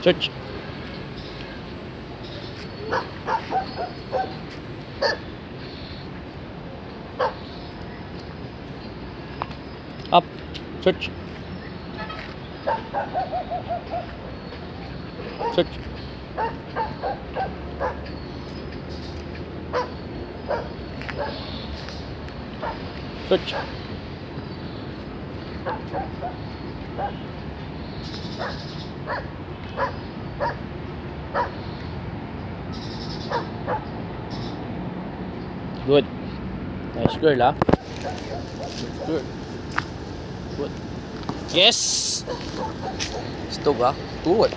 Search. Up. Search. Search. Search. Good. Nice girl, ah. Good. Good. Yes! Stog, ah. Good.